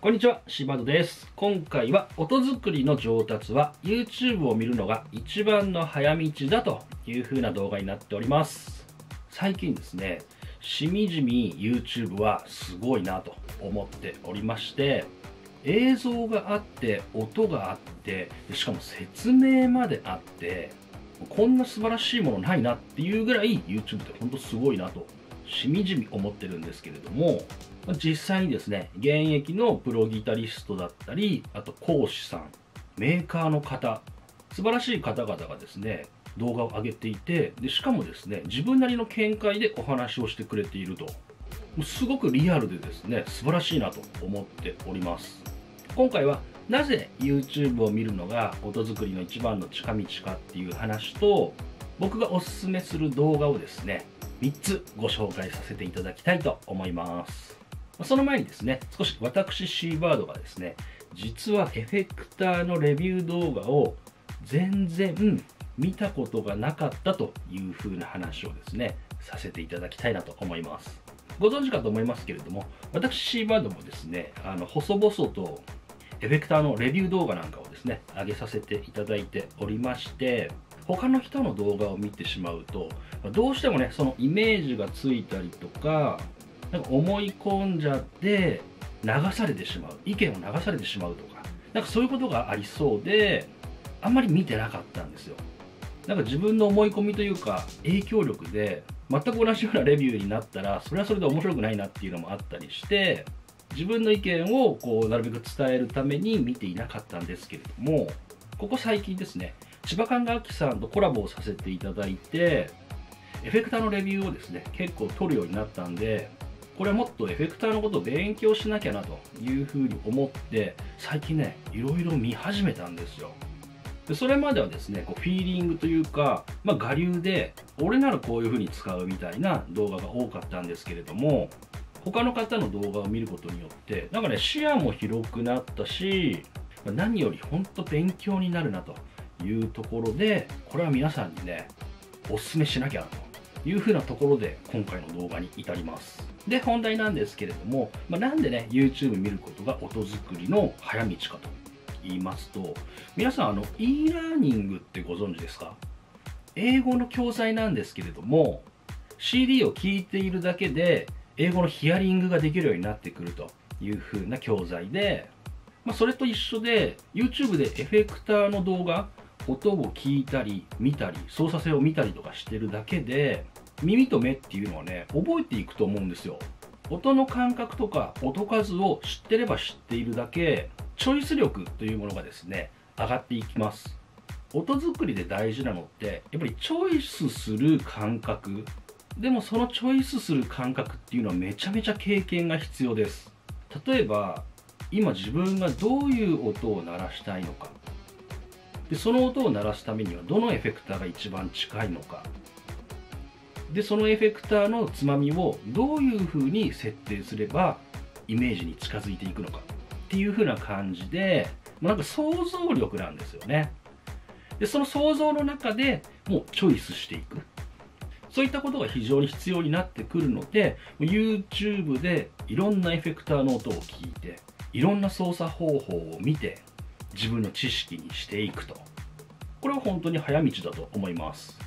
こんにちは、シーバドです。今回は音作りの上達は YouTube を見るのが一番の早道だという風な動画になっております。最近ですね、しみじみ YouTube はすごいなと思っておりまして、映像があって、音があって、しかも説明まであって、こんな素晴らしいものないなっていうぐらい YouTube って本当すごいなとしみじみ思ってるんですけれども実際にですね現役のプロギタリストだったりあと講師さんメーカーの方素晴らしい方々がですね動画を上げていてでしかもですね自分なりの見解でお話をしてくれていると。もうすごくリアルでですね素晴らしいなと思っております。今回はなぜ YouTube を見るのが音作りの一番の近道かっていう話と僕がおすすめする動画をですね3つご紹介させていただきたいと思います。その前にですね少し私シーバードがですね実はエフェクターのレビュー動画を全然見たことがなかったという風な話をですねさせていただきたいなと思います。ご存知かと思いますけれども私シーバードもですねあの細々とエフェクターのレビュー動画なんかをですね上げさせていただいておりまして他の人の動画を見てしまうとどうしてもねそのイメージがついたりとかなんか思い込んじゃって流されてしまう。意見を流されてしまうとか。なんかそういうことがありそうであんまり見てなかったんですよ。なんか自分の思い込みというか影響力で全く同じようなレビューになったらそれはそれで面白くないなっていうのもあったりして自分の意見をこうなるべく伝えるために見ていなかったんですけれどもここ最近ですね千葉勘楽器さんとコラボをさせていただいてエフェクターのレビューをですね結構取るようになったんでこれはもっとエフェクターのことを勉強しなきゃなというふうに思って最近ねいろいろ見始めたんですよ。でそれまではですねこうフィーリングというか、まあ、我流で俺ならこういうふうに使うみたいな動画が多かったんですけれども他の方の動画を見ることによってなんかね視野も広くなったし何より本当勉強になるなというところでこれは皆さんにねおすすめしなきゃなというふうなところで今回の動画に至ります。で本題なんですけれども、まあ、なんでね YouTube 見ることが音作りの早道かと言いますと皆さんあの e ラーニングってご存知ですか？英語の教材なんですけれども CD を聴いているだけで英語のヒアリングができるようになってくるという風な教材で、まあ、それと一緒で YouTube でエフェクターの動画音を聞いたり見たり操作性を見たりとかしてるだけで耳と目っていうのはね覚えていくと思うんですよ。音の感覚とか音数を知ってれば知っているだけチョイス力というものがですね上がっていきます。音作りで大事なのってやっぱりチョイスする感覚。でもそのチョイスする感覚っていうのはめちゃめちゃ経験が必要です。例えば今自分がどういう音を鳴らしたいのか。でその音を鳴らすためにはどのエフェクターが一番近いのか。でそのエフェクターのつまみをどういうふうに設定すればイメージに近づいていくのかっていうふうな感じでなんか想像力なんですよね。でその想像の中でもうチョイスしていく。そういったことが非常に必要になってくるので YouTube でいろんなエフェクターの音を聞いていろんな操作方法を見て自分の知識にしていくと。これは本当に早道だと思います。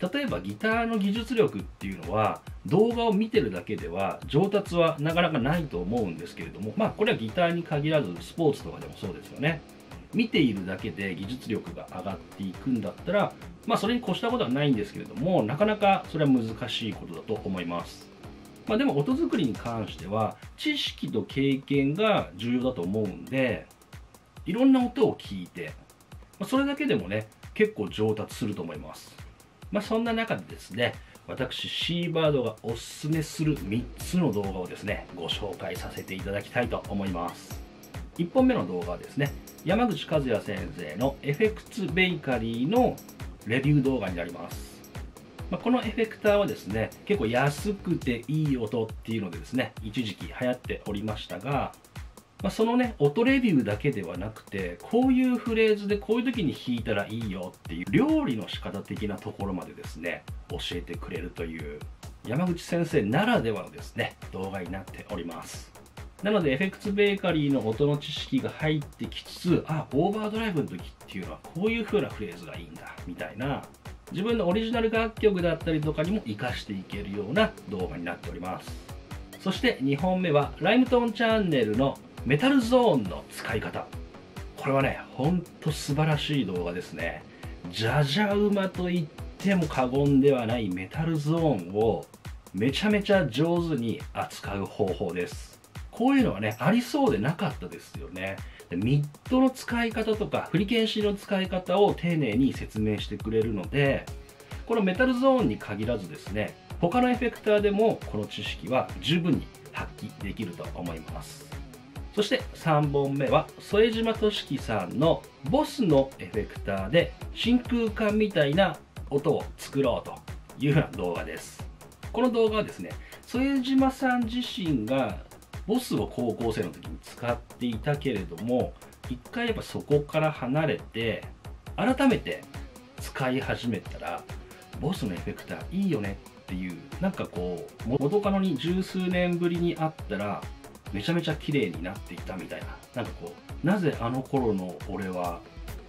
例えばギターの技術力っていうのは動画を見てるだけでは上達はなかなかないと思うんですけれどもまあこれはギターに限らずスポーツとかでもそうですよね。見ているだけで技術力が上がっていくんだったらまあそれに越したことはないんですけれどもなかなかそれは難しいことだと思います。まあでも音作りに関しては知識と経験が重要だと思うんでいろんな音を聞いて、それだけでもね結構上達すると思います。まあそんな中でですね私シーバードがおすすめする3つの動画をですねご紹介させていただきたいと思います。1本目の動画はですね山口和也先生の FX ベーカリーのレビュー動画になります、まあ、このエフェクターはですね結構安くていい音っていうのでですね一時期流行っておりましたが、まあ、そのね音レビューだけではなくてこういうフレーズでこういう時に弾いたらいいよっていう料理の仕方的なところまでですね教えてくれるという山口先生ならではのですね動画になっておりますなので、エフェクツベーカリーの音の知識が入ってきつつ、あ、オーバードライブの時っていうのはこういう風なフレーズがいいんだ、みたいな、自分のオリジナル楽曲だったりとかにも活かしていけるような動画になっております。そして2本目は、ライムトーンチャンネルのメタルゾーンの使い方。これはね、ほんと素晴らしい動画ですね。じゃじゃ馬と言っても過言ではないメタルゾーンをめちゃめちゃ上手に扱う方法です。こういうのはね、ありそうでなかったですよね。ミッドの使い方とか、フリケンシーの使い方を丁寧に説明してくれるので、このメタルゾーンに限らずですね、他のエフェクターでもこの知識は十分に発揮できると思います。そして3本目は副島俊樹さんのボスのエフェクターで真空管みたいな音を作ろうというふうな動画です。この動画はですね、副島さん自身がボスを高校生の時に使っていたけれども一回やっぱそこから離れて改めて使い始めたらボスのエフェクターいいよねっていうなんかこう元カノに十数年ぶりに会ったらめちゃめちゃ綺麗になっていたみたいな。なんかこうなぜあの頃の俺は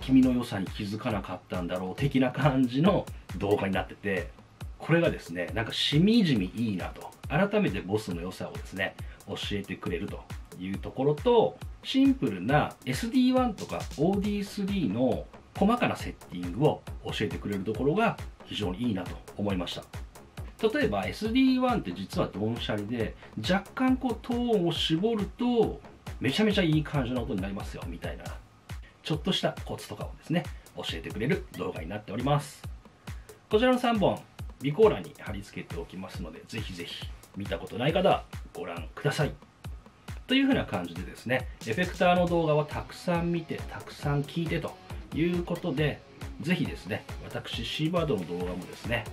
君の良さに気づかなかったんだろう的な感じの動画になっててこれがですねなんかしみじみいいなと。改めてボスの良さをですね教えてくれるというところとシンプルな SD1 とか OD3 の細かなセッティングを教えてくれるところが非常にいいなと思いました。例えば SD1 って実はドンシャリで若干こうトーンを絞るとめちゃめちゃいい感じの音になりますよみたいなちょっとしたコツとかをですね教えてくれる動画になっております。こちらの3本備考欄に貼り付けておきますのでぜひぜひ見たことない方はご覧ください。というふうな感じでですねエフェクターの動画をたくさん見てたくさん聞いてということでぜひですね私シーバードの動画もですね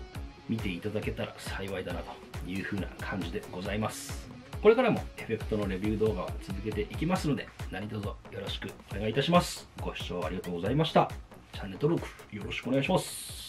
見ていただけたら幸いだなというふうな感じでございます。これからもエフェクトのレビュー動画は続けていきますので何卒よろしくお願いいたします。ご視聴ありがとうございました。チャンネル登録よろしくお願いします。